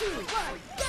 Two, one,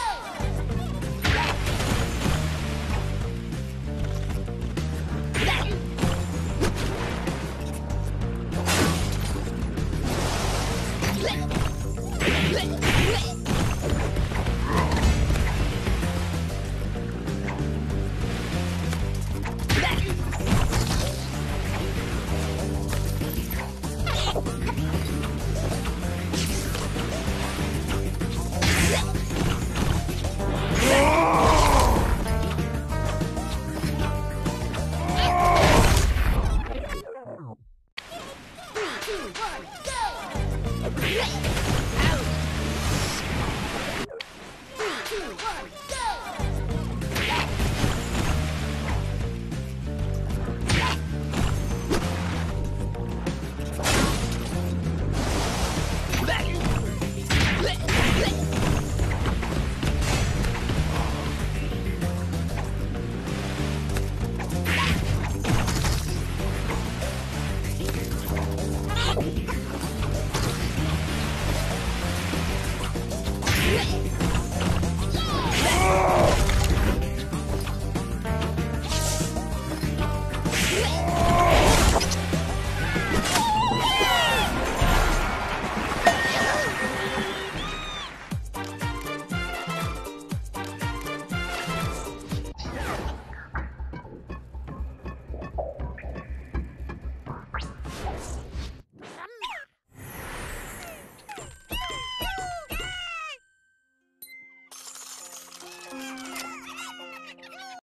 on!